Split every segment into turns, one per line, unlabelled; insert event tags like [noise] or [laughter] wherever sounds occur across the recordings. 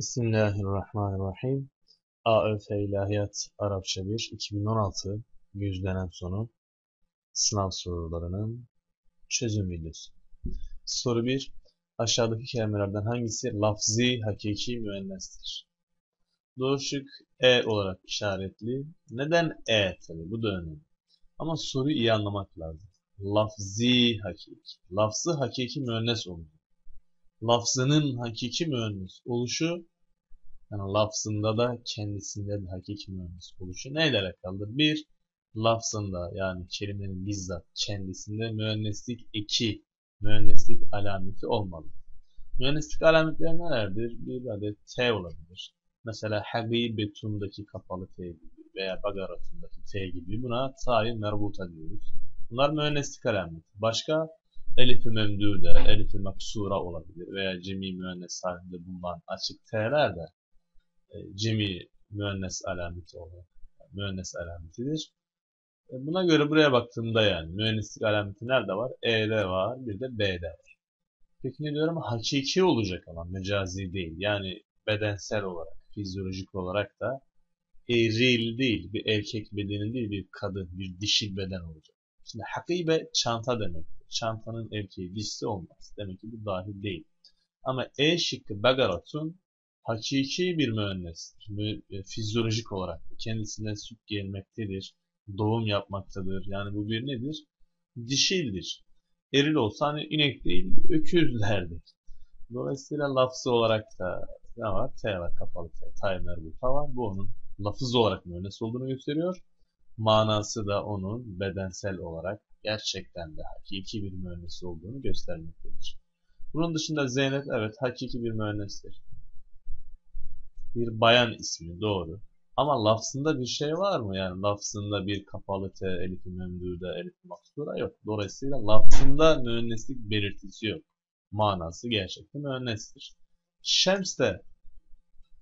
Bismillahirrahmanirrahim. AÖF İlahiyat Arapça 1 2016 100 dönem sonu sınav sorularının çözüm videosu. Soru 1. Aşağıdaki kelimelerden hangisi lafzi hakiki müennestir? Doğru şık E olarak işaretli. Neden E tabi bu da önemli. Ama soruyu iyi anlamak lazım. Lafzi hakiki. Lafzı hakiki müennes oluyor lafzının hakiki müennes oluşu yani lafzında da kendisinde de hakiki müennes oluşu neyle alakalıdır? Bir, lafzında yani kelimenin bizzat kendisinde müenneslik eki, müenneslik alameti olmalı. Müenneslik alametleri nelerdir? Bir adet T olabilir. Mesela Habibetun'daki kapalı T gibi veya Bagarat'ındaki T gibi buna ta'yı merbuta diyoruz. Bunlar müenneslik alameti. Başka elif-i memdude, elif-i maksura olabilir veya cemi müennes halinde bulunan açık t'ler de cemi müennes alameti olarak yani müennes alametidir. E, buna göre buraya baktığımda yani müenneslik alameti nerede var? E'de var, bir de B'de var. Peki ne diyorum? Hakiki olacak ama mecazi değil. Yani bedensel olarak, fizyolojik olarak da eril değil, bir erkek bedeni değil, bir kadın, bir dişil beden olacak. Şimdi hakibe çanta demek çantanın erkeği dişli olmaz. Demek ki bu dahil değil. Ama E şıkkı bagaratun hakiki bir müennestir. Mü, e, fizyolojik olarak kendisine süt gelmektedir. Doğum yapmaktadır. Yani bu bir nedir? Dişildir. Eril olsa hani inek değil, öküz derdik. Dolayısıyla lafzı olarak da ne var? T var, kapalı T. Tay merbuta var. Bu onun lafız olarak müennes olduğunu gösteriyor. Manası da onun bedensel olarak gerçekten de hakiki bir mühendis olduğunu göstermektedir. Bunun dışında Zeynep evet hakiki bir mühendistir. Bir bayan ismi doğru. Ama lafzında bir şey var mı? Yani lafzında bir kapalı T, elif-i memdude, elif-i maksura yok. Dolayısıyla lafzında mühendislik belirtisi yok. Manası gerçekten mühendistir. Şems de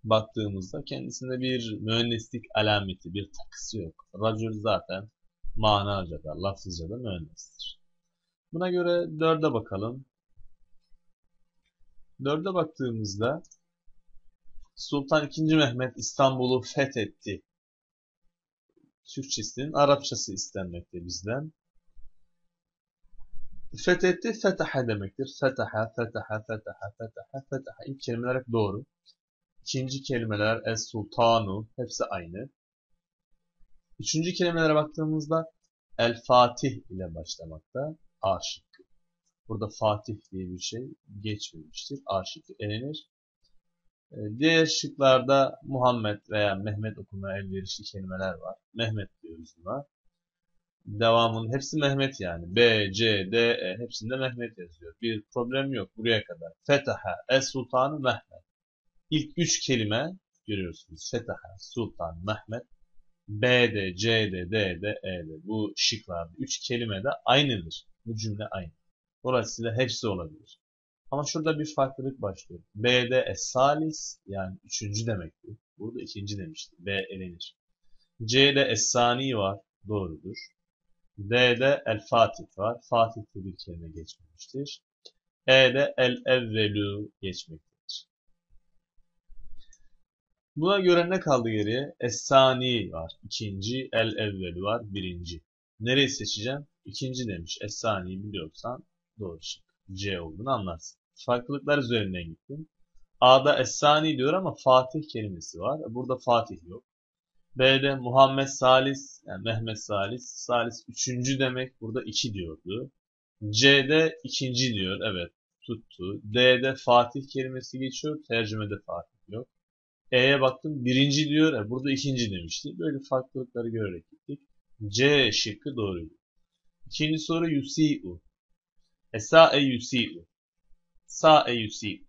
baktığımızda kendisinde bir mühendislik alameti, bir takısı yok. Racül zaten manaca da, lafızca da mühendistir. Buna göre dörde bakalım. Dörde baktığımızda Sultan II. Mehmet İstanbul'u fethetti. Türkçesinin Arapçası istenmekte bizden. Fethetti, fetaha demektir. Fetaha, fetaha, fetaha, fetaha, fetaha. İlk kelimeler hep doğru. İkinci kelimeler es sultanu hepsi aynı. Üçüncü kelimelere baktığımızda El Fatih ile başlamakta. A. Burada Fatih diye bir şey geçmemiştir. A elenir. Ee, diğer şıklarda Muhammed veya Mehmet okumaya elverişli kelimeler var. Mehmet diyoruz buna. Devamının hepsi Mehmet yani. B, C, D, E hepsinde Mehmet yazıyor. Bir problem yok buraya kadar. Fetaha, Es Sultanı Mehmet. İlk üç kelime görüyorsunuz. Fetaha, Sultan, Mehmet. B'de, C'de, D'de, E'de. Bu şıklarda üç kelime de aynıdır. Bu cümle aynı. Dolayısıyla hepsi olabilir. Ama şurada bir farklılık başlıyor. B'de es-salis yani üçüncü demekti. Burada ikinci demişti. B elenir. C'de es-sani var. Doğrudur. D'de el-fatih var. Fatih'te bir kelime geçmemiştir. E'de el-evvelu geçmektedir. Buna göre ne kaldı geriye? Es-sani var. ikinci. El-evveli var. Birinci. Nereyi seçeceğim? İkinci demiş. Es-sani'yi biliyorsan doğru şık. C olduğunu anlarsın. Farklılıklar üzerinden gittim. A'da Es-sani diyor ama Fatih kelimesi var. Burada Fatih yok. B'de Muhammed Salis, yani Mehmet Salis. Salis üçüncü demek. Burada iki diyordu. C'de ikinci diyor. Evet tuttu. D'de Fatih kelimesi geçiyor. Tercümede Fatih yok. E'ye baktım birinci diyor. E, burada ikinci demişti. Böyle farklılıkları görerek gittik. C şıkkı doğruydu. İkinci soru yusi'u. Esa'e yusi'u. Sa'e yusi'u.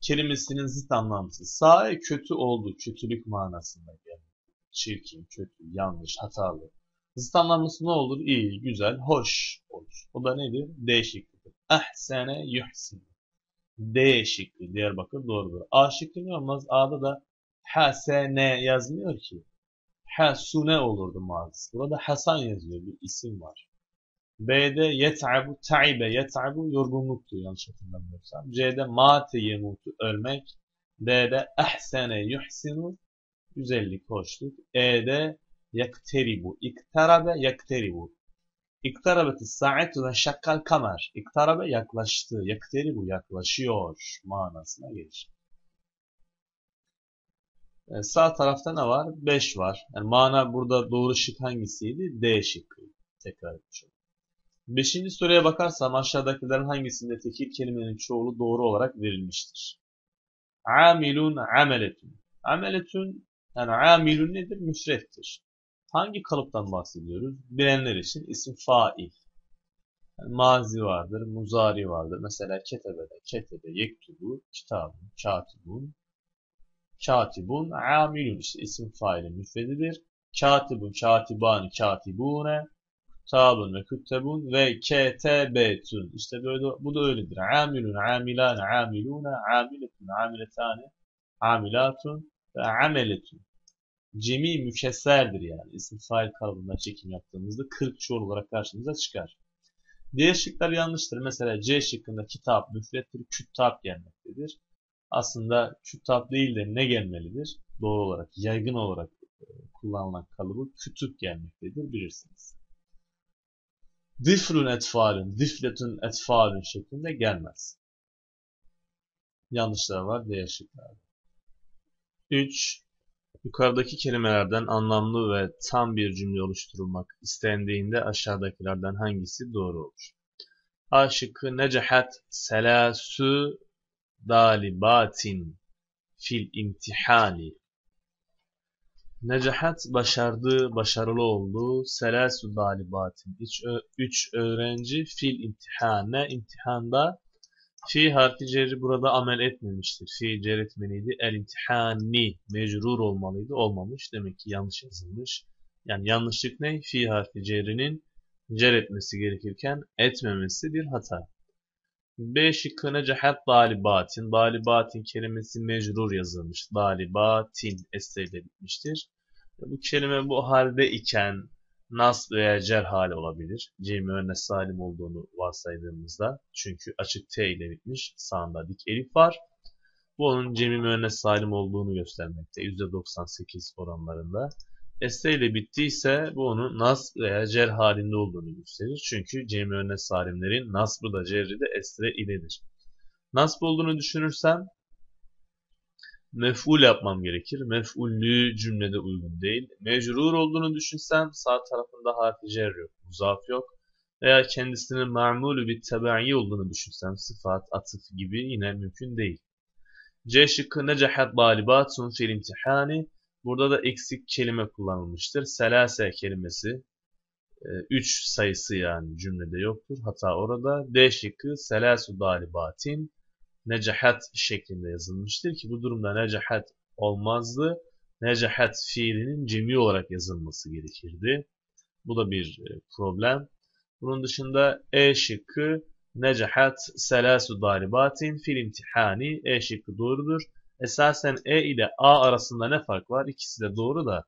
Kelimesinin zıt anlamlısı. Sa'e kötü oldu. Kötülük manasında yani. Çirkin, kötü, yanlış, hatalı. Zıt anlamlısı ne olur? İyi, güzel, hoş olur. O da nedir? D şıkkıdır. Ahsene yuhsin. D şıkkı Diyarbakır doğrudur. A şıkkı ne olmaz? A'da da Hasene yazmıyor ki. Hasune olurdu mazisi. Burada Hasan yazıyor. Bir isim var. B'de yet'abu ta'ibe yet'abu yorgunluktu yanlış hatırlamıyorsam. C'de mate yemutu ölmek. D'de ehsene yuhsinu güzellik, hoşluk. E'de yakteribu, iktarabe yakteribu. İktarabeti sa'etu ve şakkal kamer. İktarabe yaklaştı, yakteribu yaklaşıyor manasına gelir. Yani e, sağ tarafta ne var? 5 var. Yani mana burada doğru şık hangisiydi? D şıkkı. Tekrar etmiş Beşinci soruya bakarsam aşağıdakilerin hangisinde tekil kelimenin çoğulu doğru olarak verilmiştir? Amilun ameletun. Ameletun yani amilun nedir? Müfrettir. Hangi kalıptan bahsediyoruz? Bilenler için isim fail. Yani mazi vardır, muzari vardır. Mesela ketebede, ketebe, yektubu, kitabun, katibun, katibun, amilun işte isim faili müfredidir. Katibun, katibani, katibune, tabun ve küttebun ve ketebetun. İşte böyle bu da öyledir. Amilun, amilane, amilune, amiletun, amiletane, amilatun ve ameletun. Cemi mükesserdir yani. İsim fail kalıbından çekim yaptığımızda 40 çoğul olarak karşımıza çıkar. Diğer şıklar yanlıştır. Mesela C şıkkında kitap, müfrettir, kütap gelmektedir. Aslında kütap değil de ne gelmelidir? Doğru olarak, yaygın olarak e, kullanılan kalıbı kütüp gelmektedir bilirsiniz. Difrun etfalun, difletun etfalun şeklinde gelmez. Yanlışlar var şıklarda. 3. Yukarıdaki kelimelerden anlamlı ve tam bir cümle oluşturulmak istendiğinde aşağıdakilerden hangisi doğru olur? A şıkkı necehat selasu dalibatin fil imtihani Necahat başardı, başarılı oldu. Selasu dalibatin. Üç, üç öğrenci fil imtihane. imtihanda fi harfi cerri burada amel etmemiştir. Fi cer etmeliydi. El imtihani mecrur olmalıydı. Olmamış. Demek ki yanlış yazılmış. Yani yanlışlık ne? Fi harfi cerrinin cer etmesi gerekirken etmemesi bir hata. B şıkkı necehat dalibatin. Dalibatin kelimesi mecrur yazılmış. Dalibatin esreyle bitmiştir. Bu kelime bu halde iken nas veya cer hali olabilir. Cem müennes salim olduğunu varsaydığımızda. Çünkü açık T ile bitmiş. Sağında dik elif var. Bu onun cemi müennes salim olduğunu göstermekte. %98 oranlarında. Esre ile bittiyse bu onun nas veya cer halinde olduğunu gösterir. Çünkü cemi müennes salimlerin nasbı da cerri de esre iledir. Nasb olduğunu düşünürsem mef'ul yapmam gerekir. Mef'ullü cümlede uygun değil. Mecrur olduğunu düşünsem sağ tarafında harfi cer yok, muzaf yok. Veya kendisinin ma'mulü bir tebai olduğunu düşünsem sıfat, atıf gibi yine mümkün değil. C şıkkı necehat balibatun fil imtihani. Burada da eksik kelime kullanılmıştır. Selase kelimesi 3 e, sayısı yani cümlede yoktur. Hata orada. D şıkkı selasu dalibatin necahat şeklinde yazılmıştır ki bu durumda necahat olmazdı. Necahat fiilinin cemi olarak yazılması gerekirdi. Bu da bir e, problem. Bunun dışında E şıkkı necahat selasu daribatin fil imtihani E şıkkı doğrudur. Esasen E ile A arasında ne fark var? İkisi de doğru da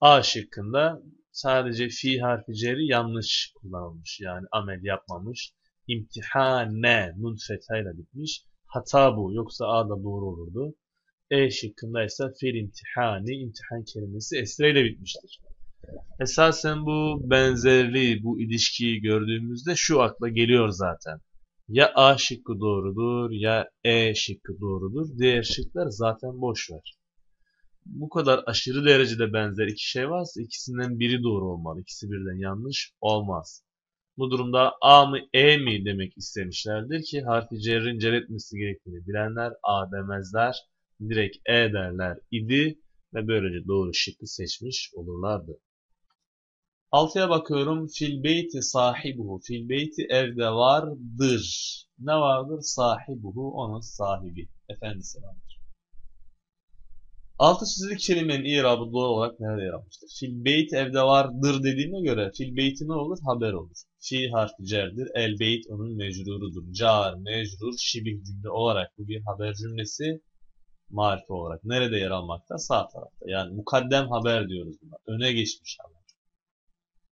A şıkkında sadece fi harfi ceri yanlış kullanılmış. Yani amel yapmamış imtihane nun fethayla bitmiş. Hata bu. Yoksa A da doğru olurdu. E şıkkında ise fil imtihani imtihan kelimesi esreyle bitmiştir. Esasen bu benzerliği, bu ilişkiyi gördüğümüzde şu akla geliyor zaten. Ya A şıkkı doğrudur ya E şıkkı doğrudur. Diğer şıklar zaten boş ver. Bu kadar aşırı derecede benzer iki şey varsa ikisinden biri doğru olmalı. İkisi birden yanlış olmaz. Bu durumda A mı E mi demek istemişlerdir ki harfi cerrin cer etmesi gerektiğini bilenler A demezler. Direkt E derler idi ve böylece doğru şıkkı seçmiş olurlardı. Altıya bakıyorum. Fil beyti sahibuhu. Fil beyti evde vardır. Ne vardır? Sahibuhu. Onun sahibi. Efendisi vardır. Altı çizili kelimenin irabı doğal olarak nerede yer almıştır? Fil beyt evde vardır dediğine göre fil beyti ne olur? Haber olur. Fi harfi cerdir. El beyt onun mecrurudur. Car, mecrur, şibih cümle olarak bu bir haber cümlesi marife olarak. Nerede yer almakta? Sağ tarafta. Yani mukaddem haber diyoruz buna. Öne geçmiş haber.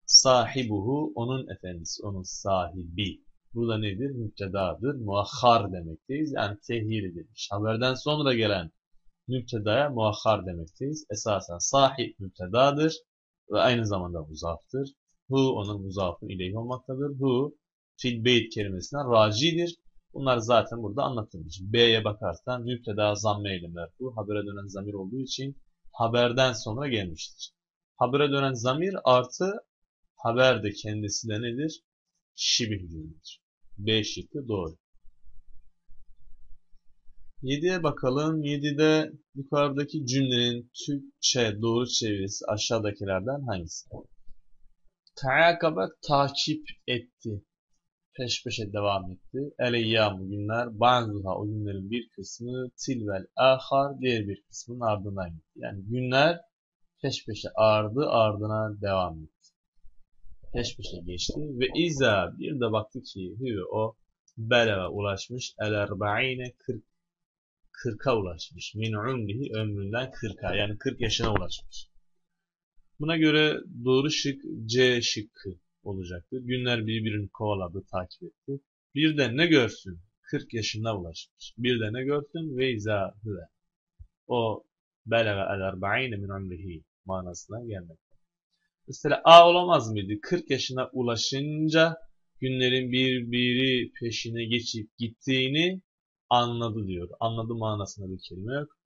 Sahibuhu onun efendisi, onun sahibi. burada nedir? Müptedadır. Muahhar demekteyiz. Yani tehir edilmiş. Haberden sonra gelen müptedaya muahhar demekteyiz. Esasen sahip müptedadır ve aynı zamanda muzaftır. Hu onun muzafın ileyhi olmaktadır. Hu fil beyt kelimesinden racidir. Bunlar zaten burada anlatılmış. B'ye bakarsan müpteda zamme eylemler bu. Habere dönen zamir olduğu için haberden sonra gelmiştir. Habere dönen zamir artı haber de kendisi de nedir? Şibih cümledir. B şıkkı doğru. 7'ye bakalım. 7'de yukarıdaki cümlenin Türkçe doğru çevirisi aşağıdakilerden hangisi? Taakabe takip etti. Peş peşe devam etti. Eleyyam günler, bazıha o günlerin bir kısmı, tilvel ahar diğer bir kısmının ardından gitti. Yani günler peş peşe ardı ardına devam etti. Peş peşe geçti ve iza bir de baktı ki hüve o beleve ulaşmış el erba'ine 40 40'a ulaşmış. Min umrihi ömründen 40'a yani 40 yaşına ulaşmış. Buna göre doğru şık C şıkkı olacaktır. Günler birbirini kovaladı, takip etti. Bir de ne görsün? 40 yaşına ulaşmış. Bir de ne görsün? Ve izâ hüve. O belega el erba'ine min umrihi manasına gelmekte. Mesela A olamaz mıydı? 40 yaşına ulaşınca günlerin birbiri peşine geçip gittiğini anladı diyor. Anladı manasında bir kelime yok.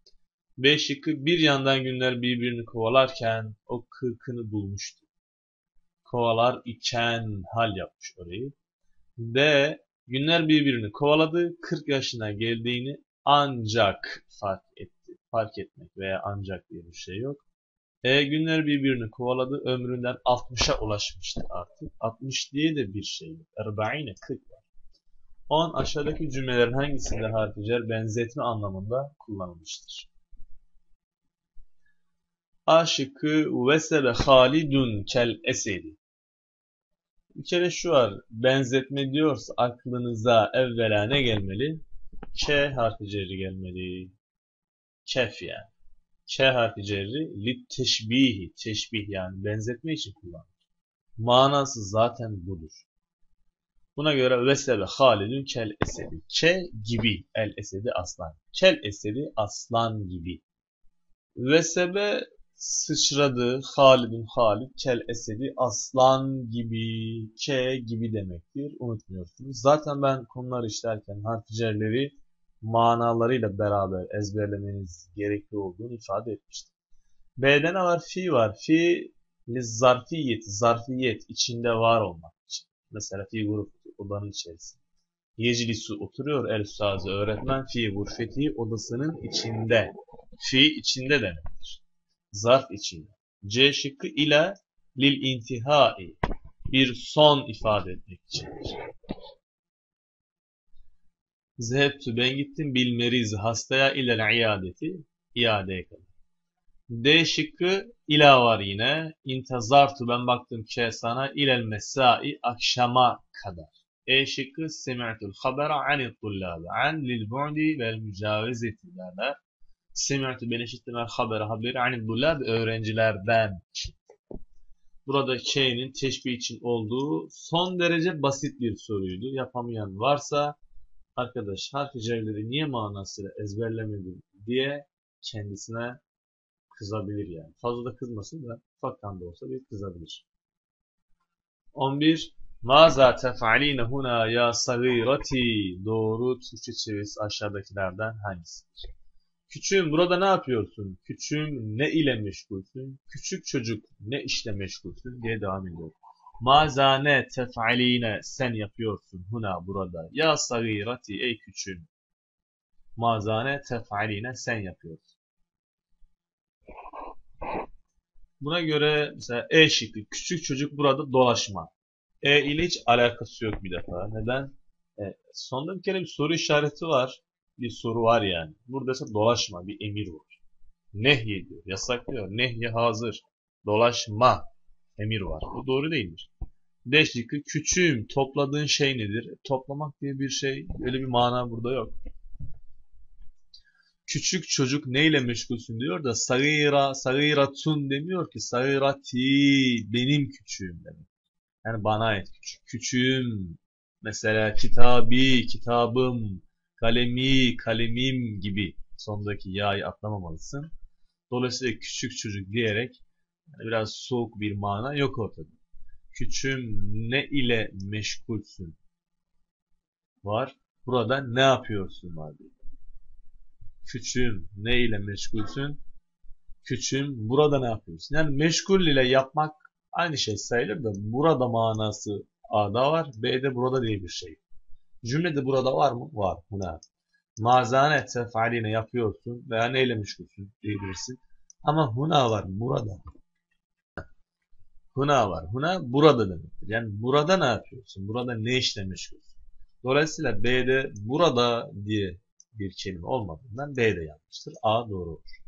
B şıkkı bir yandan günler birbirini kovalarken o kırkını bulmuştu. Kovalar iken hal yapmış orayı. D günler birbirini kovaladı. 40 yaşına geldiğini ancak fark etti. Fark etmek veya ancak diye bir şey yok. E günler birbirini kovaladı. Ömründen 60'a ulaşmıştı artık. 60 diye de bir şey yok. Erba'ine 40 var. 10 aşağıdaki cümlelerin hangisinde harfi cer benzetme anlamında kullanılmıştır? A şıkkı vesebe halidun kel esedi. Bir kere şu var. Benzetme diyorsa aklınıza evvela ne gelmeli? K harfi cerri gelmeli. Kef yani. K harfi cerri lit teşbihi. Teşbih yani benzetme için kullanılır. Manası zaten budur. Buna göre vesebe halidun kel esedi. Ke gibi el esedi aslan. Kel esedi aslan gibi. Vesebe sıçradı. Halidun Halid kel esedi aslan gibi ke gibi demektir. Unutmuyorsunuz. Zaten ben konuları işlerken harfcerleri manalarıyla beraber ezberlemeniz gerekli olduğunu ifade etmiştim. B'de ne var? Fi var. Fi zarfiyet, zarfiyet içinde var olmak için. Mesela fi grup odanın içerisinde. Yeclisu oturuyor el ustazı öğretmen fi gurfeti odasının içinde. Fi içinde demektir zarf içinde. C şıkkı ile lil intihai bir son ifade etmek içindir. Zehebtü ben gittim bil meriz hastaya ile iadeti iadeye kadar. D şıkkı ila var yine. İntazartu ben baktım ke sana ilel mesai akşama kadar. E şıkkı semi'tul habera anil tullabi an lil bu'di vel mücavezeti derler. Semi'tu ben işittim el haberi haberi anil bulab öğrencilerden. Burada K'nin teşbih için olduğu son derece basit bir soruydu. Yapamayan varsa arkadaş cerleri niye manasıyla ezberlemedin diye kendisine kızabilir yani. Fazla da kızmasın da ufaktan da olsa bir kızabilir. 11. Maza tef'aline huna ya sagirati doğru Türkçe çevirisi aşağıdakilerden hangisidir? Küçüğüm burada ne yapıyorsun? Küçüğüm ne ile meşgulsün? Küçük çocuk ne işle meşgulsün diye devam ediyor. Mazane tef'aline sen yapıyorsun huna burada. Ya sagirati ey küçüğüm. Mazane tef'aline sen yapıyorsun. Buna göre mesela E şıkkı küçük çocuk burada dolaşma. E ile hiç alakası yok bir defa. Neden? E, sonda bir kere bir soru işareti var bir soru var yani. Burada ise dolaşma bir emir var. Nehy diyor. Yasaklıyor. Nehy hazır. Dolaşma emir var. Bu doğru değildir. D şıkkı küçüğüm topladığın şey nedir? Toplamak diye bir şey öyle bir mana burada yok. Küçük çocuk neyle meşgulsün diyor da sagira, sagiratun demiyor ki sagirati benim küçüğüm demek. Yani bana ait küçük. Küçüğüm Mesela kitabi, kitabım, kalemi, kalemim gibi sondaki ya'yı atlamamalısın. Dolayısıyla küçük çocuk diyerek biraz soğuk bir mana yok ortada. Küçüm ne ile meşgulsün var. Burada ne yapıyorsun var diyor. Küçüm ne ile meşgulsün? Küçüm burada ne yapıyorsun? Yani meşgul ile yapmak aynı şey sayılır da burada manası A'da var, B'de burada diye bir şey. Cümlede burada var mı? Var. Buna. Mazane tef'aline yapıyorsun veya neyle meşgulsün diyebilirsin. Ama huna var burada. Huna var. Huna burada demektir. Yani burada ne yapıyorsun? Burada ne işle meşgulsün? Dolayısıyla B'de burada diye bir kelime olmadığından B de yanlıştır. A doğru olur.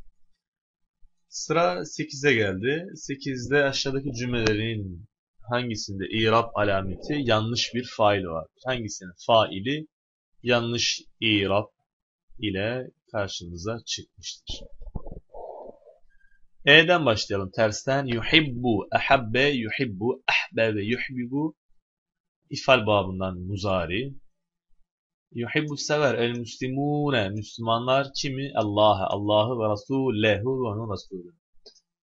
Sıra 8'e geldi. 8'de aşağıdaki cümlelerin hangisinde irab alameti yanlış bir fail var? Hangisinin faili yanlış irab ile karşımıza çıkmıştır? E'den başlayalım tersten. Yuhibbu, ahabbe, yuhibbu, ahbebe, yuhibbu ifal babından muzari. Yuhibbu sever el müslimune. Müslümanlar kimi? Allah'a, Allah'ı ve Resulehu ve onun Resulü.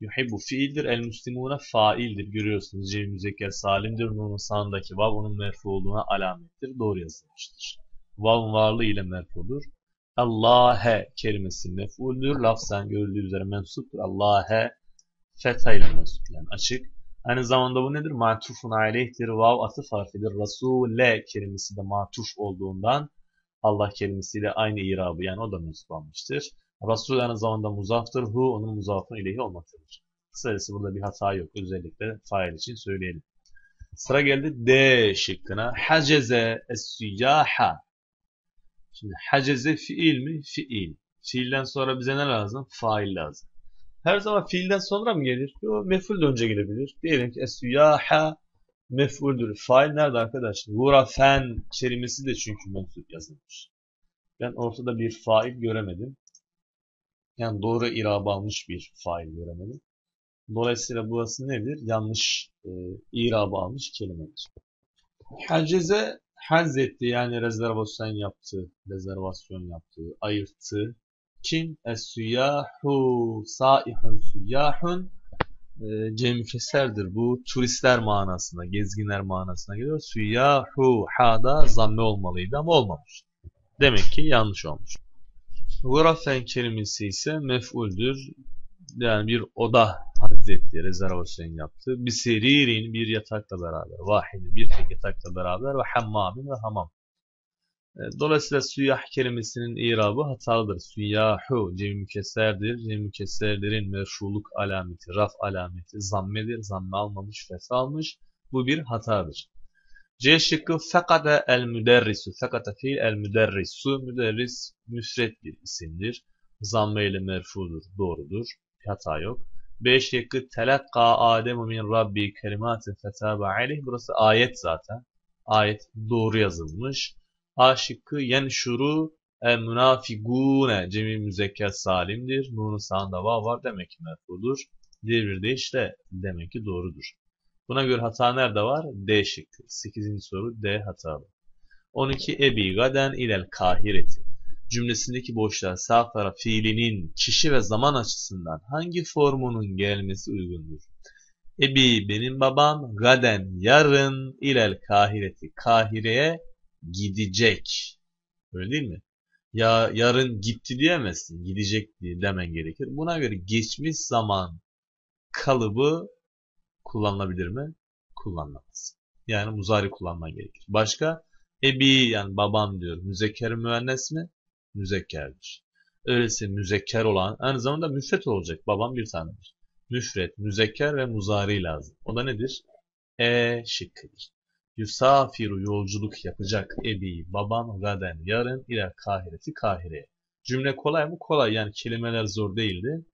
Yuhibbu fiildir. El müslimune faildir. Görüyorsunuz. Cem müzekker salimdir. Nun'un sağındaki vav onun merfu olduğuna alamettir. Doğru yazılmıştır. Vav'ın varlığı ile merfudur. Allah'e kelimesi mef'uldür. Lafzen görüldüğü üzere mensuptur. Allah'e fetha ile mensup yani açık. Aynı zamanda bu nedir? Matufun aleyhtir. Vav atıf harfidir. Rasule kelimesi de matuf olduğundan Allah kelimesiyle aynı irabı yani o da mensup almıştır. Rasul aynı zamanda muzaftır. Hu onun muzafın ileyhi olmaktadır. Kısacası burada bir hata yok. Özellikle fail için söyleyelim. Sıra geldi D şıkkına. Haceze es-süyaha. Şimdi haceze fiil mi? Fiil. Fiilden sonra bize ne lazım? Fail lazım. Her zaman fiilden sonra mı gelir? Yok mef'ul de önce gelebilir. Diyelim ki es-süyaha mef'uldür. Fail nerede arkadaşlar? Vurafen kelimesi de çünkü mensup yazılmış. Ben ortada bir fail göremedim. Yani doğru irab almış bir fail göremedim. Dolayısıyla burası nedir? Yanlış e, irabı almış kelimedir. Hacize hazzetti yani rezervasyon yaptı, rezervasyon yaptı, ayırttı. Kim? Es-süyahu, saihun süyahun e, cem keserdir. Bu turistler manasına, gezginler manasına geliyor. Süyahu, ha'da zamme olmalıydı ama olmamış. Demek ki yanlış olmuş. Gurafen kelimesi ise mef'uldür. Yani bir oda hazzetti, rezervasyon yaptı. Bir seririn, bir yatakla beraber. Vahid, bir tek yatakla beraber ve hammamin ve hamam. E, dolayısıyla suyah kelimesinin irabı hatalıdır. Suyahu cem mükesserdir. Cem mükesserlerin merşuluk alameti, raf alameti zammedir. Zamme almamış, fes almış. Bu bir hatadır. C şıkkı fekade el müderrisu. Fekade fiil el müderrisu. Müderris müsret bir isimdir. Zamme ile merfudur. Doğrudur. Hata yok. B şıkkı telakka Ademu min Rabbi kelimatin fetaba aleyh. Burası ayet zaten. Ayet doğru yazılmış. A şıkkı yenşuru el münafigune cemi müzekker salimdir. Nun'un sağında vav var demek ki merfudur. Diğer bir deyişle demek ki doğrudur. Buna göre hata nerede var? D şıkkı. 8. soru D hatalı. 12. Ebi gaden ilel kahireti. Cümlesindeki boşluğa sağ taraf fiilinin kişi ve zaman açısından hangi formunun gelmesi uygundur? Ebi benim babam gaden yarın ilel kahireti. Kahire'ye gidecek. Öyle değil mi? Ya yarın gitti diyemezsin. Gidecek diye demen gerekir. Buna göre geçmiş zaman kalıbı kullanılabilir mi? Kullanılamaz. Yani muzari kullanman gerekir. Başka? Ebi yani babam diyor. Müzekker müennes mi? Müzekkerdir. Öyleyse müzekker olan aynı zamanda müfret olacak. Babam bir tanedir. Müfret, müzekker ve muzari lazım. O da nedir? E şıkkıdır. Yusafiru yolculuk yapacak ebi babam gaden yarın ile Kahireti Kahire'ye. Cümle kolay mı? Kolay. Yani kelimeler zor değildi.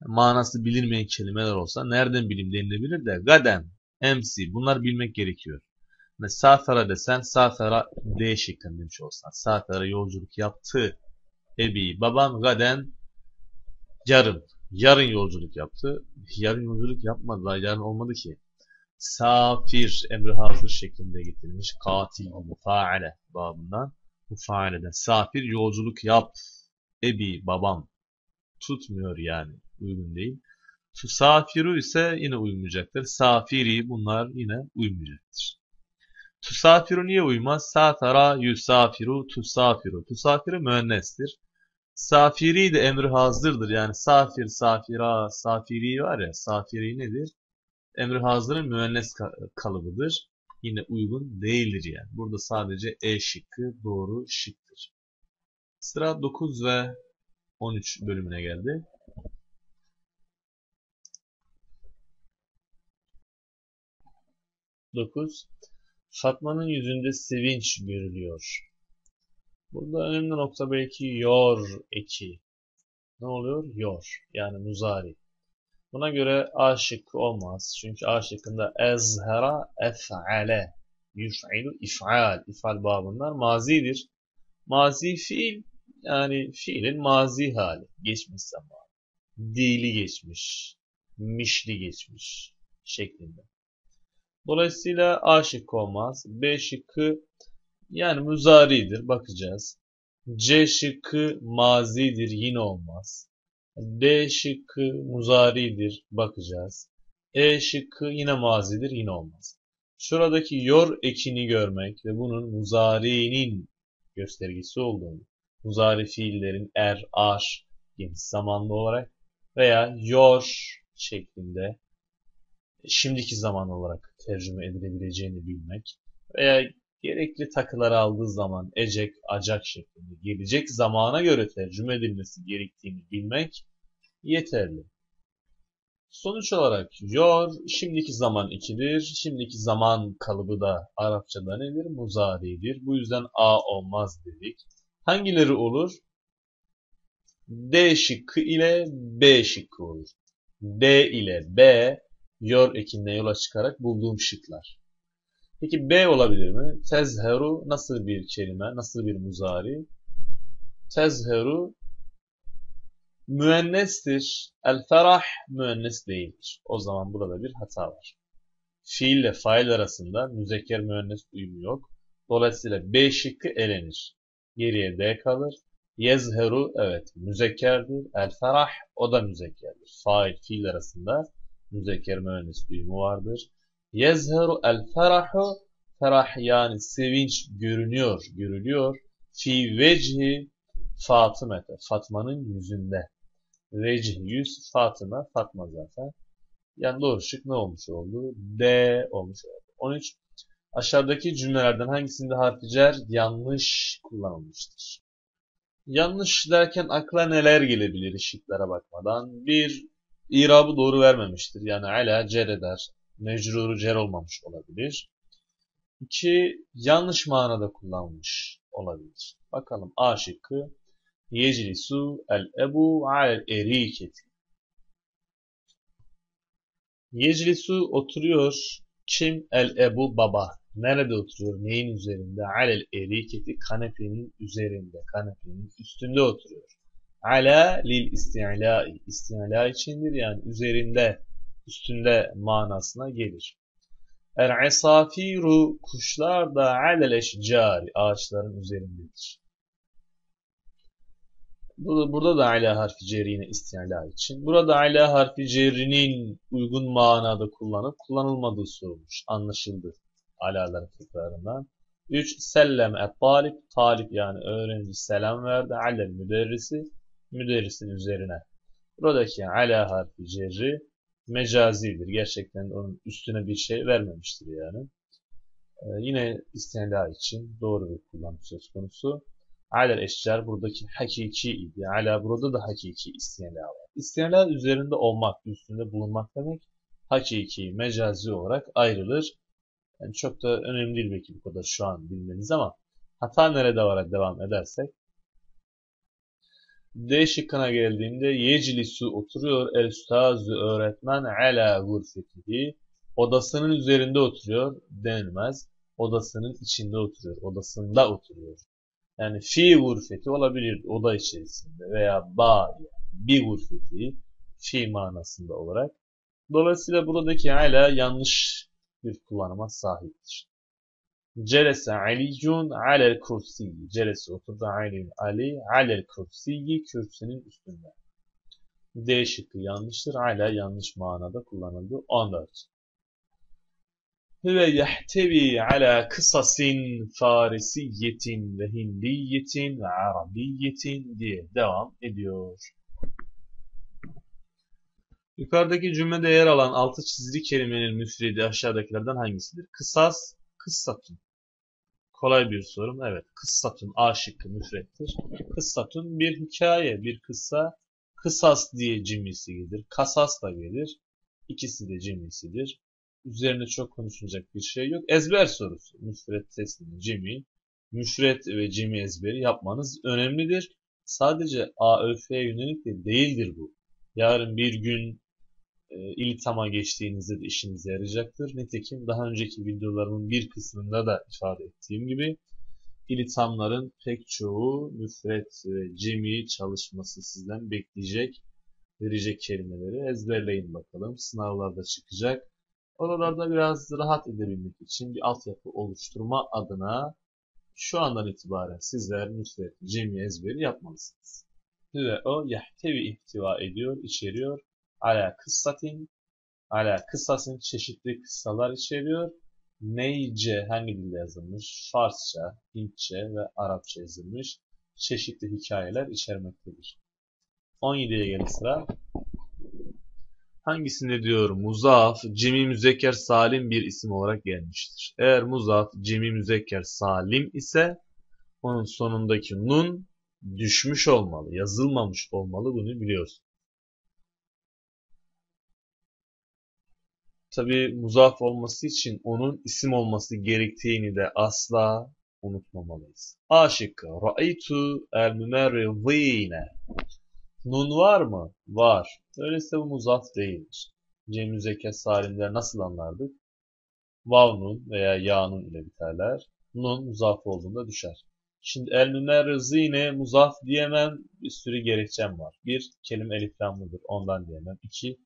Manası bilinmeyen kelimeler olsa nereden bileyim denilebilir de gaden, emsi bunlar bilmek gerekiyor. Mesela safara desen safara D şıkkın demiş olsan. Safara yolculuk yaptı. Ebi babam gaden yarın. Yarın yolculuk yaptı. Yarın yolculuk yapmadı. Yarın olmadı ki. Safir emri hazır şeklinde getirilmiş. Katil mufaale babından. Mufaaleden. Safir yolculuk yap. Ebi babam. Tutmuyor yani. Uygun değil. Tusafiru ise yine uymayacaktır. Safiri bunlar yine uymayacaktır. Tusafiru niye uymaz? Safara yusafiru tusafiru. Tusafiru müennestir. Safiri de emri hazırdır. Yani safir, safira, safiri var ya. Safiri nedir? Emri hazırın müennes kalıbıdır. Yine uygun değildir yani. Burada sadece E şıkkı doğru şıktır. Sıra 9 ve 13 bölümüne geldi. 9. Fatma'nın yüzünde sevinç görülüyor. Burada önemli nokta belki yor eki. Ne oluyor? Yor. Yani muzari. Buna göre A şıkkı olmaz. Çünkü A şıkkında ezhera ef'ale yuf'ilu if'al. İf'al babından mazidir. Mazi fiil yani fiilin mazi hali. Geçmiş zaman. Dili geçmiş. Mişli geçmiş şeklinde. Dolayısıyla A şıkkı olmaz. B şıkkı yani müzaridir. Bakacağız. C şıkkı mazidir. Yine olmaz. D şıkkı muzaridir. Bakacağız. E şıkkı yine mazidir. Yine olmaz. Şuradaki yor ekini görmek ve bunun muzari'nin göstergesi olduğunu, muzari fiillerin er, ar, geniş zamanlı olarak veya yor şeklinde şimdiki zaman olarak tercüme edilebileceğini bilmek veya gerekli takıları aldığı zaman ecek, acak şeklinde gelecek zamana göre tercüme edilmesi gerektiğini bilmek yeterli. Sonuç olarak yor şimdiki zaman ikidir. Şimdiki zaman kalıbı da Arapçada nedir? Muzaridir. Bu yüzden A olmaz dedik. Hangileri olur? D şıkkı ile B şıkkı olur. D ile B yor ekinde yola çıkarak bulduğum şıklar. Peki B olabilir mi? Tezheru nasıl bir kelime, nasıl bir muzari? Tezheru müennestir. El ferah müennes değildir. O zaman burada bir hata var. Fiil ile fail arasında müzekker müennes uyumu yok. Dolayısıyla B şıkkı elenir. Geriye D kalır. Yezheru evet müzekkerdir. El ferah o da müzekkerdir. Fail fiil arasında müzekker müennes uyumu vardır. Yezheru el ferahu ferah yani sevinç görünüyor, görülüyor. Fi vecihi Fatımete, Fatma'nın yüzünde. Vecih yüz, Fatıma, Fatma zaten. Yani doğru şık ne olmuş oldu? D olmuş oldu. 13. Aşağıdaki cümlelerden hangisinde harfi cer yanlış kullanılmıştır? Yanlış derken akla neler gelebilir şıklara bakmadan? Bir, irabı doğru vermemiştir. Yani ala cer eder. Mecruru cer olmamış olabilir. İki, yanlış manada kullanılmış olabilir. Bakalım A şıkkı. Yeclisu el-ebu alel eriketi. Yeclisu oturuyor. Kim? El-ebu baba. Nerede oturuyor? Neyin üzerinde? Alel eriketi kanepenin üzerinde. Kanepenin üstünde oturuyor. Ala lil isti'la. İsti'la içindir yani üzerinde, üstünde manasına gelir. El esafiru kuşlar da alel eşcari ağaçların üzerindedir. Burada da ala harfi cerri yine isti'la için. Burada ala harfi cerrinin uygun manada kullanıp kullanılmadığı sorulmuş. Anlaşıldı. Alaların tekrarından. 3. Sellem et talip. Talip yani öğrenci selam verdi. Alel müderrisi. Müderrisin üzerine. Buradaki ala harfi cerri mecazidir. Gerçekten onun üstüne bir şey vermemiştir yani. Ee, yine istenila için doğru bir kullanım söz konusu. Alel eşcar buradaki hakiki idi. Ala burada da hakiki istenila var. İstenila üzerinde olmak, üstünde bulunmak demek hakiki, mecazi olarak ayrılır. Yani çok da önemli değil belki bu kadar şu an bilmeniz ama hata nerede var devam edersek D şıkkına geldiğimde yeclisu oturuyor el öğretmen ala gurfetihi odasının üzerinde oturuyor denilmez. Odasının içinde oturuyor. Odasında oturuyor. Yani fi gurfeti olabilir oda içerisinde veya ba bir gurfeti fi manasında olarak. Dolayısıyla buradaki ala yanlış bir kullanıma sahiptir. Celese Ali'cun alel kursiyi. Celese oturdu Ali, Ali alel kursiyi kürsünün üstünde. D şıkkı yanlıştır. Ala yanlış manada kullanıldı. 14. Hüve yehtevi ala kısasin farisiyetin ve hindiyetin ve arabiyetin diye devam ediyor. Yukarıdaki cümlede yer alan altı çizili kelimenin müfredi aşağıdakilerden hangisidir? Kısas, kıssatun. Kolay bir sorum. Evet. Kıssatun A şıkkı müfrettir. Kıssatun bir hikaye, bir kıssa. Kısas diye cimisi gelir. Kasas da gelir. İkisi de cimisidir. Üzerine çok konuşulacak bir şey yok. Ezber sorusu. Müfret teslimi, cimi. Müfret ve cimi ezberi yapmanız önemlidir. Sadece AÖF'ye yönelik de değildir bu. Yarın bir gün iltama geçtiğinizde de işinize yarayacaktır. Nitekim daha önceki videolarımın bir kısmında da ifade ettiğim gibi ilitamların pek çoğu müfret ve cemi çalışması sizden bekleyecek, verecek kelimeleri ezberleyin bakalım. Sınavlarda çıkacak. Oralarda biraz rahat edebilmek için bir altyapı oluşturma adına şu andan itibaren sizler müfret, cemi ezberi yapmalısınız. Ve o yahtevi ihtiva ediyor, içeriyor ala kıssatin ala kıssasın çeşitli kıssalar içeriyor. Neyce hangi dilde yazılmış? Farsça, Hintçe ve Arapça yazılmış çeşitli hikayeler içermektedir. 17'ye geldi sıra. Hangisinde diyor muzaf, cimi müzekker salim bir isim olarak gelmiştir. Eğer muzaf, cimi müzekker salim ise onun sonundaki nun düşmüş olmalı, yazılmamış olmalı bunu biliyorsun. Tabi muzaf olması için onun isim olması gerektiğini de asla unutmamalıyız. A şıkkı. Ra'aytu el mümerrizine. Nun var mı? Var. Öyleyse bu muzaf değildir. Cem müzekker salimler nasıl anlardık? Vav nun veya ya nun ile biterler. Nun muzaf olduğunda düşer. Şimdi el mümerrizine muzaf diyemem bir sürü gerekçem var. Bir, kelime eliflamlıdır ondan diyemem. İki,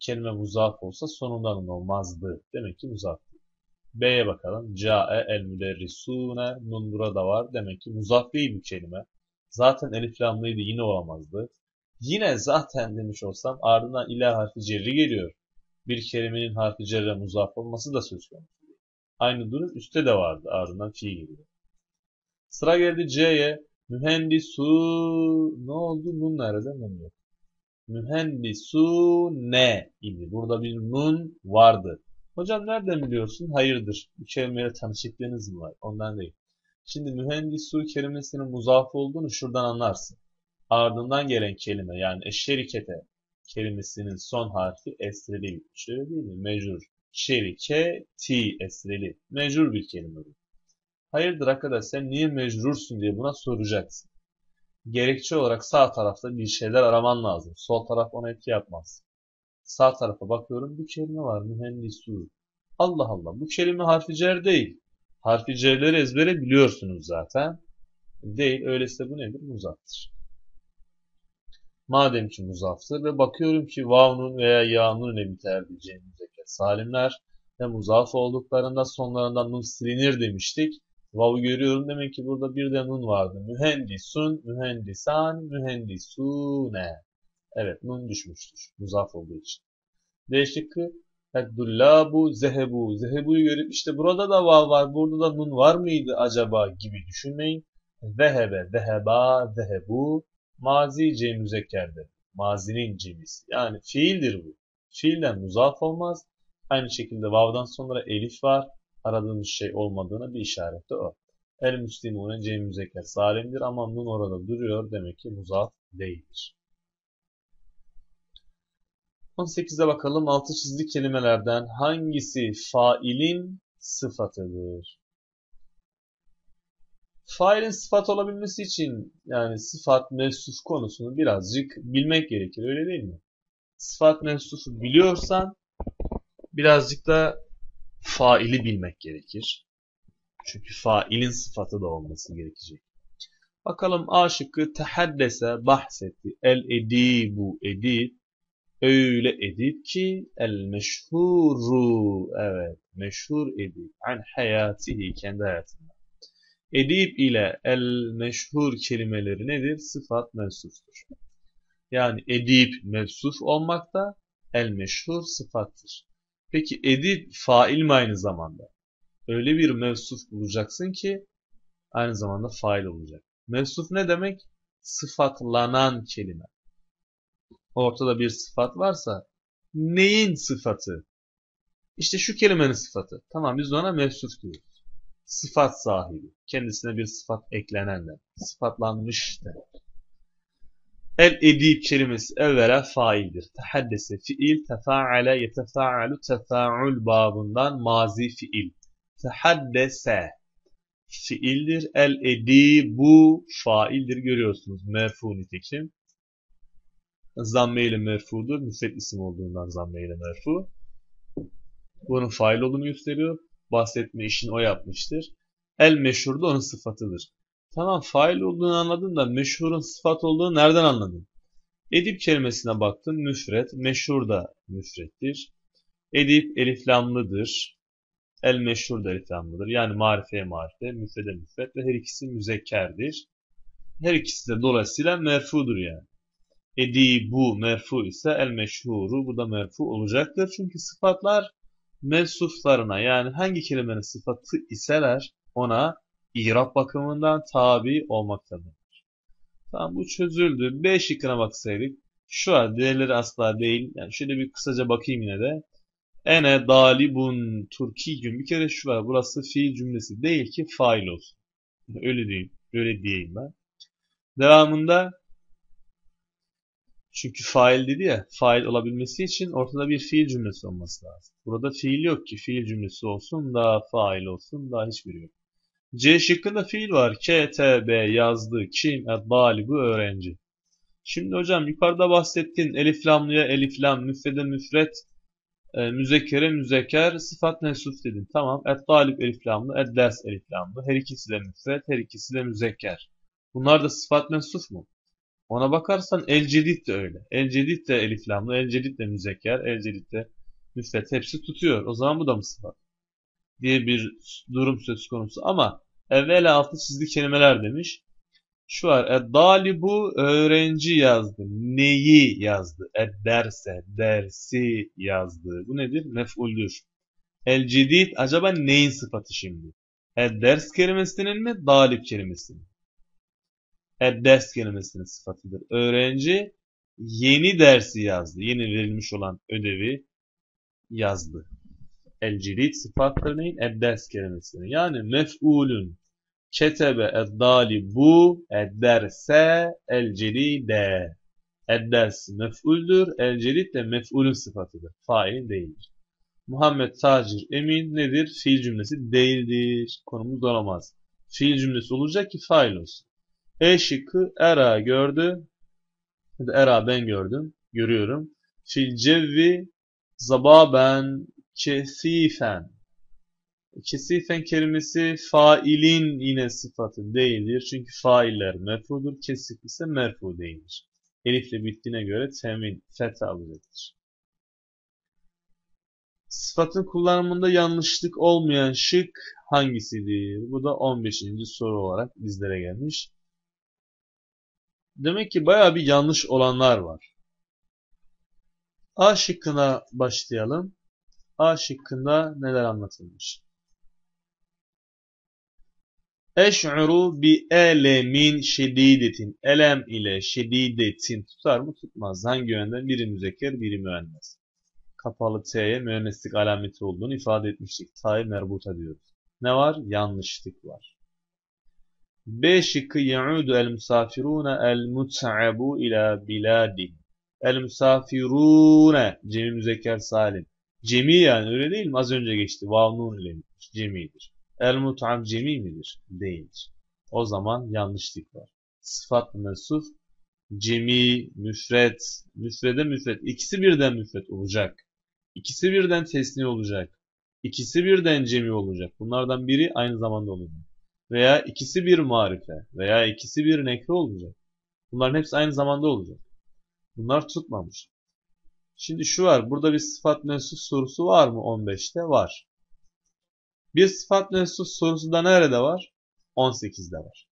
kelime muzaf olsa sonundan olmazdı. Demek ki muzaf. B'ye bakalım. Ca'e el müderrisune. Nun burada var. Demek ki muzaf değil bu kelime. Zaten eliflamlıydı yine olamazdı. Yine zaten demiş olsam ardından ilah harfi cerri geliyor. Bir kelimenin harfi cerre muzaf olması da söz konusu. Aynı durum üstte de vardı. Ardından fi geliyor. Sıra geldi C'ye. Mühendisu ne oldu? Nun nerede? Nun yok mühendisune idi. Burada bir nun vardı. Hocam nereden biliyorsun? Hayırdır. Bu kelimeyle tanışıklığınız mı var? Ondan değil. Şimdi mühendisu kelimesinin muzaf olduğunu şuradan anlarsın. Ardından gelen kelime yani eşşerikete kelimesinin son harfi esreli. Şöyle değil mi? Mecrur. Şerike ti esreli. Mecrur bir kelime bu. Hayırdır arkadaş sen niye mecrursun diye buna soracaksın gerekçe olarak sağ tarafta bir şeyler araman lazım. Sol taraf ona etki yapmaz. Sağ tarafa bakıyorum bir kelime var mühendisu. Allah Allah bu kelime harfi cer değil. Harfi cerleri ezbere biliyorsunuz zaten. Değil öyleyse bu nedir? Muzaftır. Madem ki muzaftır ve bakıyorum ki vavnun veya yağnun ne biter diyeceğimizdeki salimler ve muzaf olduklarında sonlarından nun silinir demiştik. Vav'ı görüyorum. Demek ki burada bir de nun vardı. Mühendisun, mühendisan, mühendisune. Evet nun düşmüştür. Muzaf olduğu için. D şıkkı. Eddullabu zehebu. Zehebu'yu görüp işte burada da vav var. Burada da nun var mıydı acaba gibi düşünmeyin. Zehebe, zeheba, zehebu. Mazi cem müzekkerdir. Mazinin cemisi. Yani fiildir bu. Fiilden muzaf olmaz. Aynı şekilde vav'dan sonra elif var aradığımız şey olmadığına bir işaret de o. El müslimune cem müzekker salimdir ama nun orada duruyor demek ki muzaf değildir. 18'e bakalım. Altı çizili kelimelerden hangisi failin sıfatıdır? Failin sıfat olabilmesi için yani sıfat mevsuf konusunu birazcık bilmek gerekir öyle değil mi? Sıfat mevsufu biliyorsan birazcık da faili bilmek gerekir. Çünkü failin sıfatı da olması gerekecek. Bakalım A şıkkı tehaddese bahsetti. El edibu edib Öyle edip ki el meşhuru evet meşhur edip an hayatihi kendi hayatında. Edip ile el meşhur kelimeleri nedir? Sıfat mevsuftur. Yani edip mevsuf olmakta el meşhur sıfattır. Peki edip fail mi aynı zamanda? Öyle bir mevsuf bulacaksın ki aynı zamanda fail olacak. Mevsuf ne demek? Sıfatlanan kelime. Ortada bir sıfat varsa neyin sıfatı? İşte şu kelimenin sıfatı. Tamam biz ona mevsuf diyoruz. Sıfat sahibi. Kendisine bir sıfat eklenenler. Sıfatlanmış demek. El edip kelimesi evvela faildir. Tehaddese fiil, tefaale, yetefaalu, tefaul babından mazi fiil. Tehaddese fiildir. El edibu faildir görüyorsunuz. Merfu nitekim. Zamme ile merfudur. Müfret isim olduğundan zamme ile merfu. Bunun fail olduğunu gösteriyor. Bahsetme işini o yapmıştır. El meşhur da onun sıfatıdır. Tamam fail olduğunu anladın da meşhurun sıfat olduğunu nereden anladın? Edip kelimesine baktın müfret. Meşhur da müfrettir. Edip eliflamlıdır. El meşhur da eliflamlıdır. Yani marifeye marife, müfrede müfret ve her ikisi müzekkerdir. Her ikisi de dolayısıyla merfudur yani. Edi bu merfu ise el meşhuru bu da merfu olacaktır. Çünkü sıfatlar mevsuflarına yani hangi kelimenin sıfatı iseler ona İrab bakımından tabi olmaktadır. Tamam bu çözüldü. B şıkkına baksaydık. Şu an diğerleri asla değil. Yani şöyle bir kısaca bakayım yine de. Ene dalibun turkiyün. Bir kere şu var. Burası fiil cümlesi değil ki fail olsun. Öyle değil. Öyle diyeyim ben. Devamında çünkü fail dedi ya, fail olabilmesi için ortada bir fiil cümlesi olması lazım. Burada fiil yok ki, fiil cümlesi olsun da fail olsun da hiçbiri yok. C şıkkında fiil var. K, T, B yazdı. Kim? E, bu öğrenci. Şimdi hocam yukarıda bahsettiğin eliflamlıya eliflam, müfrede müfret, e, müzekkere müzekker, sıfat mensuf dedin. Tamam. Et talip eliflamlı, et ders eliflamlı. Her ikisi de müfret, her ikisi de müzekker. Bunlar da sıfat mensuf mu? Ona bakarsan el cedid de öyle. El cedid de eliflamlı, el cedid de müzekker, el cedid de müfret. Hepsi tutuyor. O zaman bu da mı sıfat? Diye bir durum söz konusu. Ama evvel altı çizgi kelimeler demiş. Şu var. Eddalibu öğrenci yazdı. Neyi yazdı? Edderse, dersi yazdı. Bu nedir? Mef'uldür. El cedid acaba neyin sıfatı şimdi? Edders kelimesinin mi? Dalip kelimesinin. Edders kelimesinin sıfatıdır. Öğrenci yeni dersi yazdı. Yeni verilmiş olan ödevi yazdı. El cirid sıfattır neyin? Edders kelimesinin. Yani mef'ulün ketebe eddali bu edderse el ceride. Edders mef'uldür. El cerid de mef'ulün sıfatıdır. Fail değildir. Muhammed Tacir Emin nedir? Fiil cümlesi değildir. Konumuz olamaz. Fiil cümlesi olacak ki fail olsun. E şıkkı era gördü. Era ben gördüm. Görüyorum. Fil cevvi zababen kesifen. Kesifen kelimesi failin yine sıfatı değildir. Çünkü failler merfudur. Kesif ise merfu değildir. Elifle bittiğine göre temin, fetha alacaktır. Sıfatın kullanımında yanlışlık olmayan şık hangisidir? Bu da 15. soru olarak bizlere gelmiş. Demek ki baya bir yanlış olanlar var. A şıkkına başlayalım. A şıkkında neler anlatılmış? Eş'uru bi elemin şedidetin. Elem ile şedidetin tutar mı tutmaz. Hangi yönden? Biri müzekker, biri müennes. Kapalı T'ye müenneslik alameti olduğunu ifade etmiştik. Ta'yı merbuta diyoruz. Ne var? Yanlışlık var. B şıkkı ya'udu el musafirune el mut'abu ila biladi. El musafirune cemi müzekker salim. Cemi yani öyle değil mi? Az önce geçti. Vav nun ile cemidir. El mut'am cemi midir? Değildir. O zaman yanlışlık var. Sıfat mensuf cemi, müfret, müfrede müfret. İkisi birden müfret olacak. İkisi birden tesni olacak. İkisi birden cemi olacak. Bunlardan biri aynı zamanda olacak veya ikisi bir marife veya ikisi bir nekre olacak. Bunların hepsi aynı zamanda olacak. Bunlar tutmamış. Şimdi şu var. Burada bir sıfat mensup sorusu var mı 15'te? Var. Bir sıfat mensup sorusu da nerede var? 18'de var.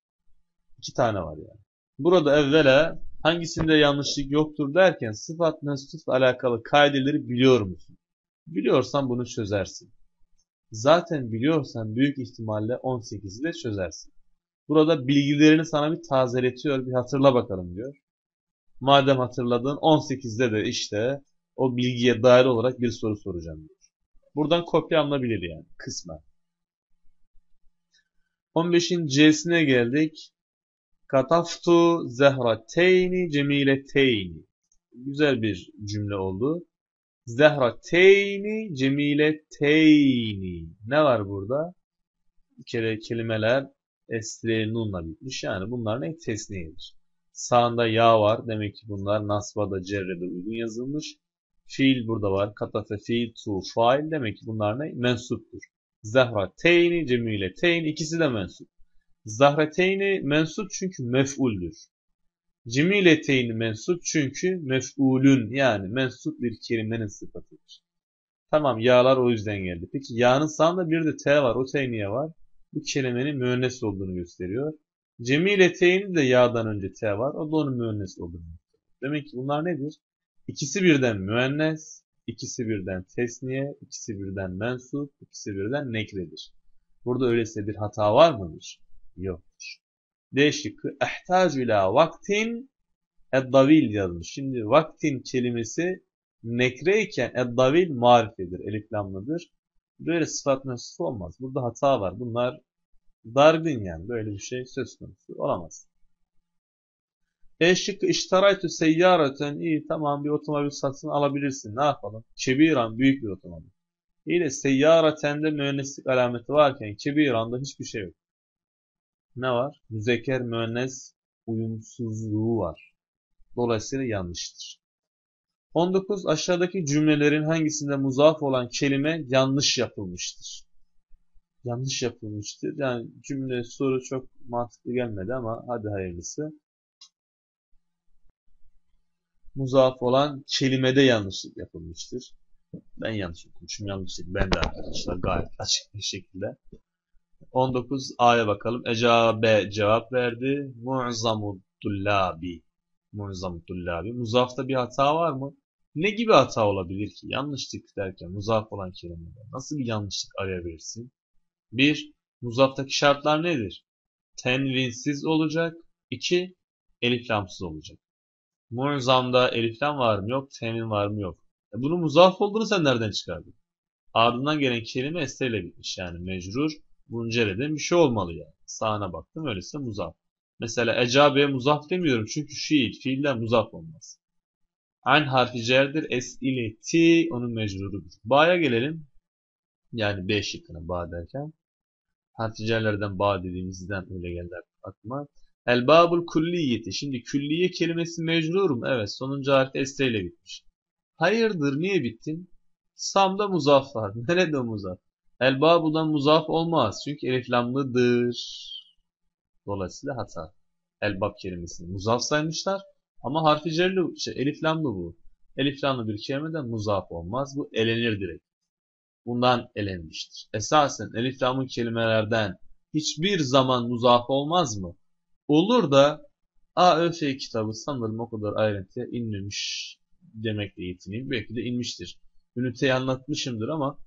İki tane var yani. Burada evvela hangisinde yanlışlık yoktur derken sıfat mensupla alakalı kaideleri biliyor musun? Biliyorsan bunu çözersin. Zaten biliyorsan büyük ihtimalle 18'i de çözersin. Burada bilgilerini sana bir tazeletiyor, bir hatırla bakalım diyor. Madem hatırladın 18'de de işte o bilgiye dair olarak bir soru soracağım diyor. Buradan kopya alınabilir yani kısmen. 15'in C'sine geldik. Kataftu zehrateyni cemileteyni. Güzel bir cümle oldu. Zehrateyni cemileteyni. Ne var burada? Bir kere kelimeler esre nunla bitmiş. Yani bunlar ne? Tesniyedir. Sağında ya var. Demek ki bunlar nasbada cerrede uygun yazılmış. Fiil burada var. Katafe fiil tu fail. Demek ki bunlar ne? Mensuptur. Zehrateyni cemileteyni. ikisi de mensup. Zahreteyni mensup çünkü mef'uldür. Cemileteyni mensup çünkü mef'ulün yani mensup bir kelimenin sıfatıdır. Tamam yağlar o yüzden geldi. Peki yağın sağında bir de t var. O t niye var? Bu kelimenin müennes olduğunu gösteriyor. Cemileteyni de yağdan önce t var. O da onun müennes olduğunu gösteriyor. Demek ki bunlar nedir? İkisi birden müennes, ikisi birden tesniye, ikisi birden mensup, ikisi birden nekredir. Burada öyleyse bir hata var mıdır? Yoktur. D şıkkı ehtacu ila vaktin eddavil yazmış. Şimdi vaktin kelimesi nekreyken eddavil marifedir, eliflamlıdır. Böyle sıfat mensup olmaz. Burada hata var. Bunlar dargın yani. Böyle bir şey söz konusu olamaz. E şıkkı iştaraytü seyyareten iyi tamam bir otomobil satın alabilirsin. Ne yapalım? Kebiran büyük bir otomobil. İyi de seyyaraten de mühendislik alameti varken kebiran'da hiçbir şey yok ne var? Müzekker müennes uyumsuzluğu var. Dolayısıyla yanlıştır. 19. Aşağıdaki cümlelerin hangisinde muzaf olan kelime yanlış yapılmıştır? Yanlış yapılmıştır. Yani cümle soru çok mantıklı gelmedi ama hadi hayırlısı. Muzaf olan kelimede yanlışlık yapılmıştır. Ben yanlış okumuşum. Yanlışlık ben de arkadaşlar gayet açık bir şekilde. 19A'ya bakalım. Ecabe cevap verdi. Mu'zamud dullabi. Dullabi. Muzafta bir hata var mı? Ne gibi hata olabilir ki? Yanlışlık derken muzaf olan kelimede. Nasıl bir yanlışlık arayabilirsin? Bir, muzaftaki şartlar nedir? Tenvinsiz olacak. İki, eliflamsız olacak. Mu'zamda eliflam var mı? Yok. Tenvin var mı? Yok. E bunun muzaf olduğunu sen nereden çıkardın? Ardından gelen kelime esreyle bitmiş. Yani mecrur muncereden bir şey olmalı yani. Sağına baktım öyleyse muzaf. Mesela ecabe muzaf demiyorum çünkü fiil, fiilden muzaf olmaz. An harfi cerdir, es ile ti onun mecrurudur. Ba'ya gelelim. Yani B şıkkına ba derken. Harfi cerlerden ba dediğimizden öyle geldi aklıma. El babul kulliyeti. Şimdi külliye kelimesi mecrur mu? Evet sonuncu harfi es ile bitmiş. Hayırdır niye bittin? Sam'da [laughs] muzaf var. Nerede muzaf? Elbabu'dan muzaf olmaz. Çünkü eliflamlıdır. Dolayısıyla hata. Elbab kelimesini muzaf saymışlar. Ama harfi cerli, şey, eliflamlı bu. Eliflamlı bir kelimeden muzaf olmaz. Bu elenir direkt. Bundan elenmiştir. Esasen eliflamlı kelimelerden hiçbir zaman muzaf olmaz mı? Olur da AÖF kitabı sanırım o kadar ayrıntıya inmemiş demekle yetineyim. Belki de inmiştir. Üniteyi anlatmışımdır ama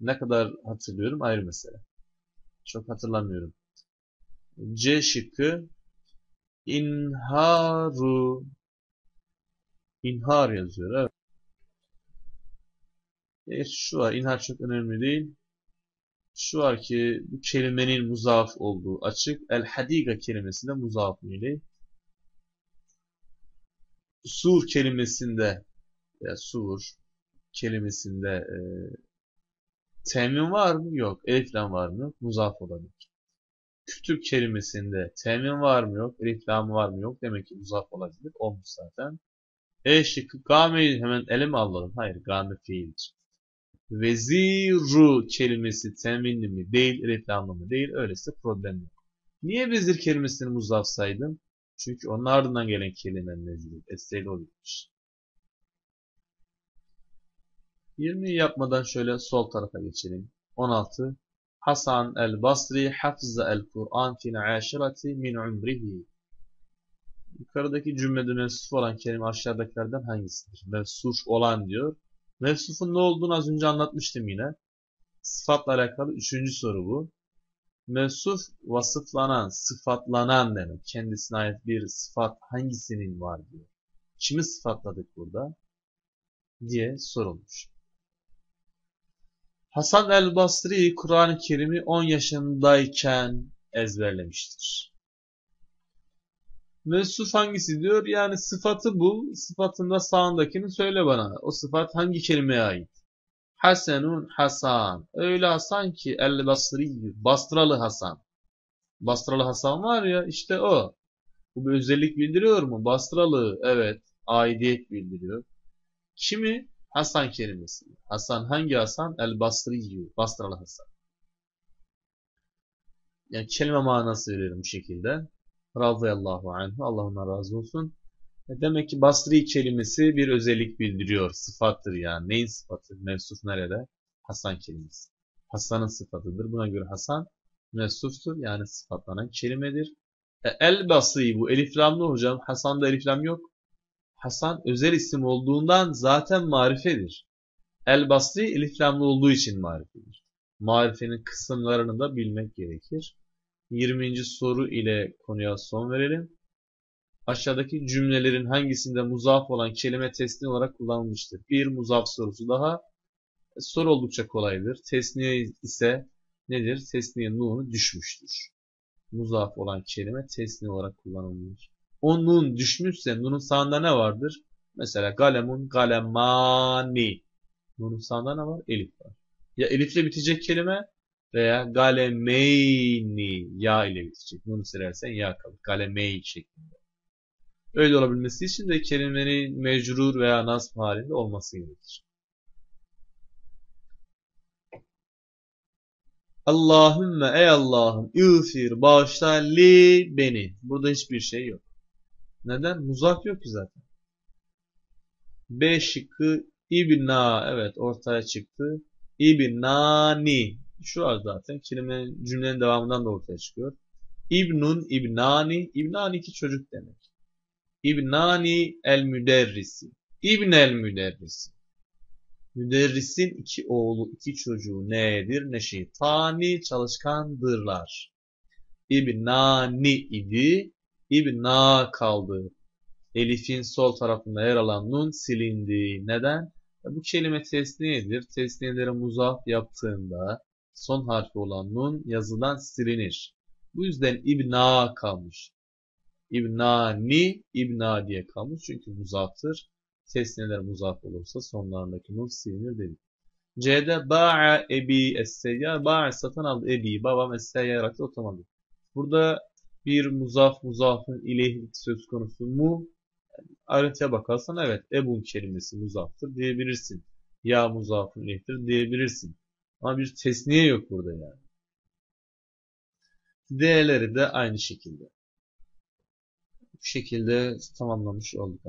ne kadar hatırlıyorum ayrı mesele. Çok hatırlamıyorum. C şıkkı inharu inhar yazıyor. Evet. E, şu var. İnhar çok önemli değil. Şu var ki bu kelimenin muzaf olduğu açık. El hadiga kelimesi de muzaf ile. Sur kelimesinde ya sur kelimesinde e, Temin var mı? Yok. Eliflam var mı? Muzaf olabilir. Kütüp kelimesinde temin var mı? Yok. Eliflam var mı? Yok. Demek ki muzaf olabilir. Olmuş zaten. E şıkkı gameyi hemen ele mi alalım? Hayır. Game fiildir. Veziru kelimesi teminli mi? Değil. Eliflamlı mı? Değil. Öyleyse problem yok. Niye vezir kelimesini muzaf saydım? Çünkü onun ardından gelen kelime mecbur. Esseyle o bitmiş. 20'yi yapmadan şöyle sol tarafa geçelim. 16. Hasan el-Basri hafza el-Kur'an fil aşirati min umrihi. Yukarıdaki cümlede mevsuf olan kelime aşağıdakilerden hangisidir? Mevsuf olan diyor. Mevsufun ne olduğunu az önce anlatmıştım yine. Sıfatla alakalı üçüncü soru bu. Mevsuf vasıflanan, sıfatlanan demek. Kendisine ait bir sıfat hangisinin var diyor. Kimi sıfatladık burada? diye sorulmuş. Hasan el-Basri Kur'an-ı Kerim'i 10 yaşındayken ezberlemiştir. Mevsuf hangisi diyor? Yani sıfatı bul, sıfatında sağındakini söyle bana. O sıfat hangi kelimeye ait? Hasenun Hasan. Öyle Hasan ki el-Basri, Basralı Hasan. Basralı Hasan var ya işte o. Bu bir özellik bildiriyor mu? Basralı evet aidiyet bildiriyor. Kimi? Hasan kelimesi. Hasan hangi Hasan? El-Basri, Basralı Hasan. Yani kelime manası veriyorum bu şekilde. Radıyallahu anhu. Allah ondan razı olsun. E, demek ki Basri kelimesi bir özellik bildiriyor. Sıfattır yani. Neyin sıfatı? Mevsuf nerede? Hasan kelimesi. Hasan'ın sıfatıdır. Buna göre Hasan mevsuftur. Yani sıfatlanan kelimedir. E, El Basri bu eliflamlı hocam. Hasan'da eliflam yok. Hasan özel isim olduğundan zaten marifedir. El Basri eliflamlı olduğu için marifedir. Marifenin kısımlarını da bilmek gerekir. 20. soru ile konuya son verelim. Aşağıdaki cümlelerin hangisinde muzaf olan kelime tesni olarak kullanılmıştır? Bir muzaf sorusu daha. Soru oldukça kolaydır. Tesniye ise nedir? Tesniye nunu düşmüştür. Muzaf olan kelime tesni olarak kullanılmış. O nun düşmüşse nunun sağında ne vardır? Mesela galemun galemani. Nunun sağında ne var? Elif var. Ya elifle bitecek kelime veya galemeyni ya ile bitecek. Nunu silersen ya kalır. Galemey şeklinde. Öyle olabilmesi için de kelimenin mecrur veya nasb halinde olması gerekir. Allahümme ey Allah'ım üfir bağışla li beni. Burada hiçbir şey yok. Neden? Muzaf yok ki zaten. B şıkkı ibna evet ortaya çıktı. İbnani şu var zaten kelimenin cümlenin devamından da ortaya çıkıyor. İbnun ibnani ibnani iki çocuk demek. İbnani el müderrisi. İbn el müderrisi. Müderrisin iki oğlu, iki çocuğu nedir? Neşitani çalışkandırlar. İbnani idi. İbna kaldı. Elif'in sol tarafında yer alan nun silindi. Neden? Bu kelime tesniyedir. Tesniyelere muzaf yaptığında son harfi olan nun yazıdan silinir. Bu yüzden ibna kalmış. İbnani, ibna diye kalmış çünkü muzaftır. Tesniyeler muzaf olursa sonlarındaki nun silinir dedik. C'de ba'a ebi es-seyyar. Ba'a satın aldı ebi. Babam es-seyyaratı otomobil. Burada bir muzaf muzafın ileyhi söz konusu mu? Ayrıntıya bakarsan evet ebun kelimesi muzaftır diyebilirsin. Ya muzafın ileyhtir diyebilirsin. Ama bir tesniye yok burada yani. D'leri de aynı şekilde. Bu şekilde tamamlamış olduk.